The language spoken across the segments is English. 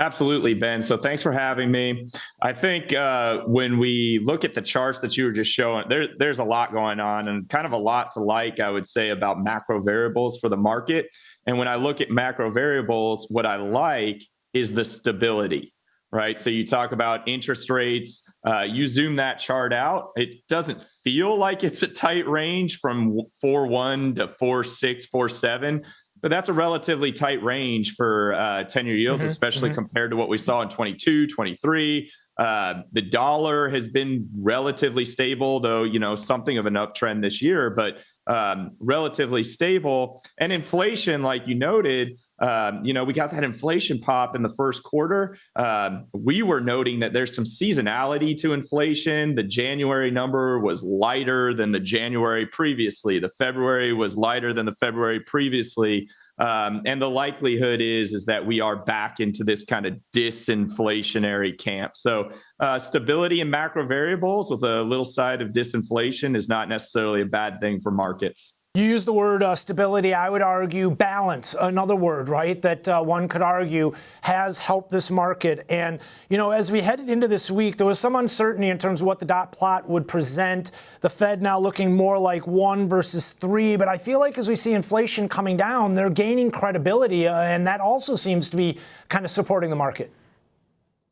Absolutely, Ben. So thanks for having me. I think uh, when we look at the charts that you were just showing, there, there's a lot going on and kind of a lot to like, I would say, about macro variables for the market. And when I look at macro variables, what I like is the stability, right? So you talk about interest rates, uh, you zoom that chart out, it doesn't feel like it's a tight range from 4 1 to 4 6, 4 7 but that's a relatively tight range for uh, 10 year yields, mm-hmm, especially mm-hmm. compared to what we saw in 22, 23. Uh, the dollar has been relatively stable, though, you know, something of an uptrend this year, but um, relatively stable. And inflation, like you noted, um, you know, we got that inflation pop in the first quarter. Um, we were noting that there's some seasonality to inflation. The January number was lighter than the January previously. The February was lighter than the February previously. Um, and the likelihood is is that we are back into this kind of disinflationary camp. So uh, stability in macro variables with a little side of disinflation is not necessarily a bad thing for markets. You use the word uh, stability. I would argue balance, another word, right, that uh, one could argue has helped this market. And, you know, as we headed into this week, there was some uncertainty in terms of what the dot plot would present. The Fed now looking more like one versus three. But I feel like as we see inflation coming down, they're gaining credibility. Uh, and that also seems to be kind of supporting the market.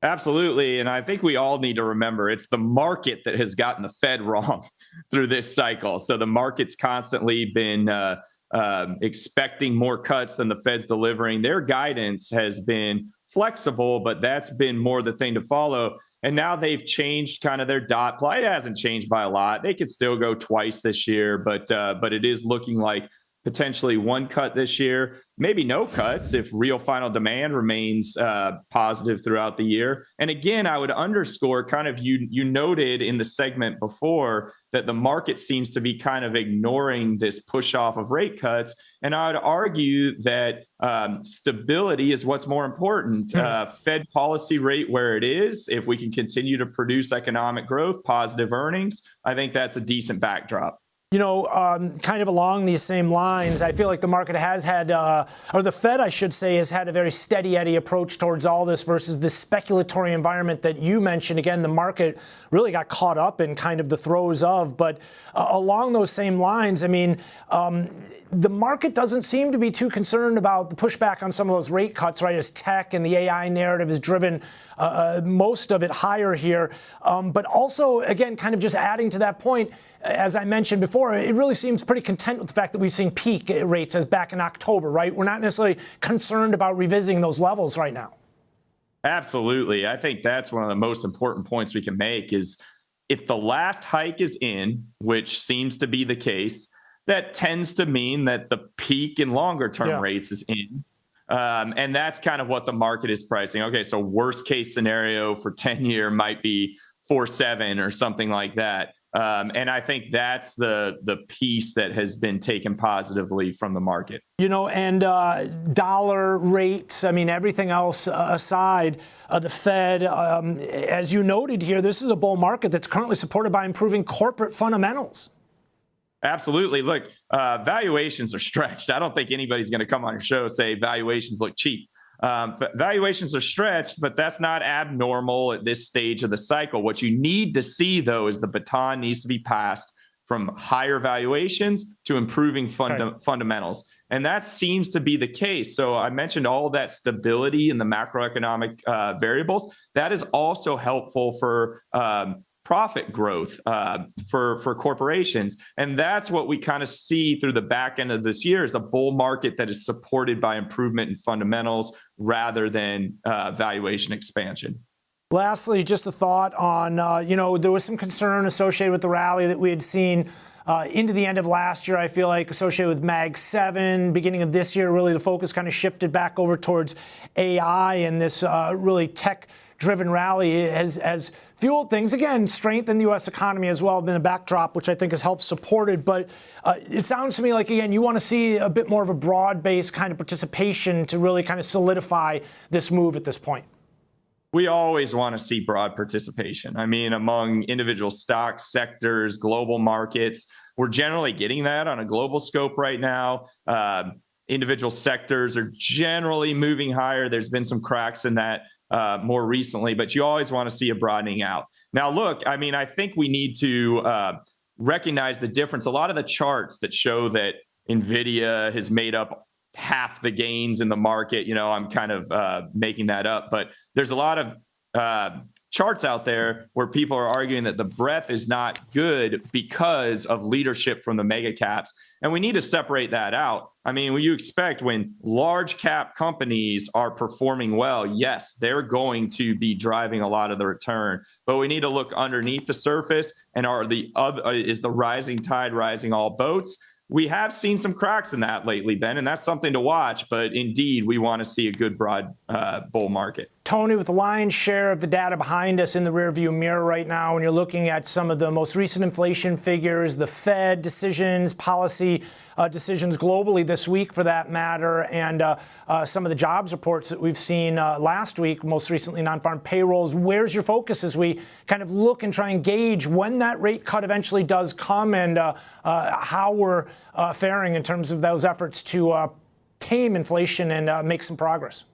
Absolutely. And I think we all need to remember it's the market that has gotten the Fed wrong through this cycle. So the market's constantly been uh, uh, expecting more cuts than the Fed's delivering. Their guidance has been flexible, but that's been more the thing to follow. And now they've changed kind of their dot plot. It hasn't changed by a lot. They could still go twice this year, but uh, but it is looking like potentially one cut this year, maybe no cuts if real final demand remains uh, positive throughout the year. And again, I would underscore kind of you you noted in the segment before that the market seems to be kind of ignoring this push off of rate cuts. And I would argue that um, stability is what's more important. Mm-hmm. Uh, Fed policy rate where it is, if we can continue to produce economic growth, positive earnings, I think that's a decent backdrop. You know, um, kind of along these same lines, I feel like the market has had, uh, or the Fed, I should say, has had a very steady Eddie approach towards all this versus the speculatory environment that you mentioned. Again, the market really got caught up in kind of the throes of. But uh, along those same lines, I mean, um, the market doesn't seem to be too concerned about the pushback on some of those rate cuts, right? As tech and the AI narrative has driven uh, uh, most of it higher here. Um, but also, again, kind of just adding to that point, as I mentioned before, it really seems pretty content with the fact that we've seen peak rates as back in October, right? We're not necessarily concerned about revisiting those levels right now. Absolutely. I think that's one of the most important points we can make is if the last hike is in, which seems to be the case, that tends to mean that the peak in longer term yeah. rates is in. Um, and that's kind of what the market is pricing. Okay, so worst case scenario for 10 year might be four seven or something like that. Um, and I think that's the the piece that has been taken positively from the market. You know, and uh, dollar rates. I mean, everything else aside, uh, the Fed, um, as you noted here, this is a bull market that's currently supported by improving corporate fundamentals. Absolutely. Look, uh, valuations are stretched. I don't think anybody's going to come on your show and say valuations look cheap. Um, valuations are stretched, but that's not abnormal at this stage of the cycle. What you need to see, though, is the baton needs to be passed from higher valuations to improving funda- right. fundamentals. And that seems to be the case. So I mentioned all that stability in the macroeconomic uh, variables. That is also helpful for um, profit growth uh, for for corporations, and that's what we kind of see through the back end of this year is a bull market that is supported by improvement in fundamentals rather than uh, valuation expansion. Lastly, just a thought on uh, you know there was some concern associated with the rally that we had seen. Uh, into the end of last year, I feel like associated with Mag 7, beginning of this year, really the focus kind of shifted back over towards AI and this uh, really tech driven rally has, has fueled things. Again, strength in the U.S. economy as well, been a backdrop, which I think has helped support it. But uh, it sounds to me like, again, you want to see a bit more of a broad based kind of participation to really kind of solidify this move at this point. We always want to see broad participation. I mean, among individual stocks, sectors, global markets, we're generally getting that on a global scope right now. Uh, individual sectors are generally moving higher. There's been some cracks in that uh, more recently, but you always want to see a broadening out. Now, look, I mean, I think we need to uh, recognize the difference. A lot of the charts that show that NVIDIA has made up half the gains in the market, you know, I'm kind of uh, making that up, but there's a lot of uh, charts out there where people are arguing that the breadth is not good because of leadership from the mega caps. And we need to separate that out. I mean, when you expect when large cap companies are performing well, yes, they're going to be driving a lot of the return. But we need to look underneath the surface and are the other is the rising tide rising all boats? we have seen some cracks in that lately, Ben, and that's something to watch. But indeed, we want to see a good broad uh, bull market. Tony, with the lion's share of the data behind us in the rearview mirror right now, and you're looking at some of the most recent inflation figures, the Fed decisions, policy uh, decisions globally this week, for that matter, and uh, uh, some of the jobs reports that we've seen uh, last week, most recently non-farm payrolls. Where's your focus as we kind of look and try and gauge when that rate cut eventually does come, and uh, uh, how we're faring in terms of those efforts to tame inflation and make some progress?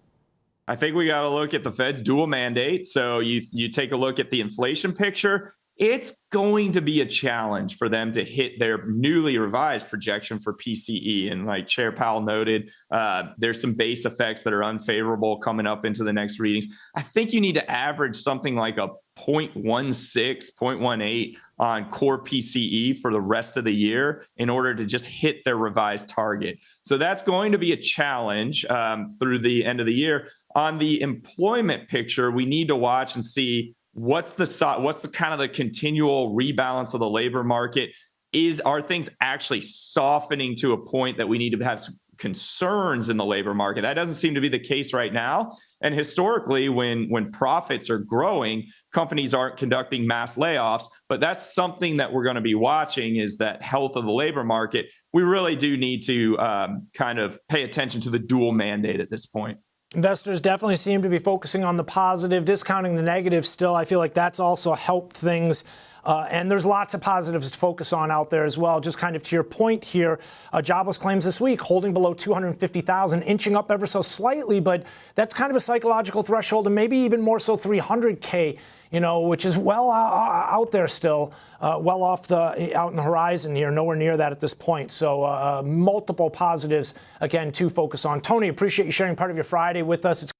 I think we got to look at the Fed's dual mandate. So you you take a look at the inflation picture. It's going to be a challenge for them to hit their newly revised projection for PCE. And like Chair Powell noted, uh, there's some base effects that are unfavorable coming up into the next readings. I think you need to average something like a 0.16, 0.18 on core PCE for the rest of the year in order to just hit their revised target. So that's going to be a challenge um, through the end of the year on the employment picture, we need to watch and see what's the what's the kind of the continual rebalance of the labor market. Is are things actually softening to a point that we need to have concerns in the labor market? That doesn't seem to be the case right now. And historically, when when profits are growing, companies aren't conducting mass layoffs. But that's something that we're going to be watching is that health of the labor market. We really do need to um, kind of pay attention to the dual mandate at this point. Investors definitely seem to be focusing on the positive, discounting the negative still. I feel like that's also helped things. Uh, and there's lots of positives to focus on out there as well. Just kind of to your point here, uh, jobless claims this week holding below 250,000, inching up ever so slightly, but that's kind of a psychological threshold, and maybe even more so 300K you know, which is well out there still, uh, well off the out in the horizon here, nowhere near that at this point. So uh, multiple positives again to focus on. Tony, appreciate you sharing part of your Friday with us. It's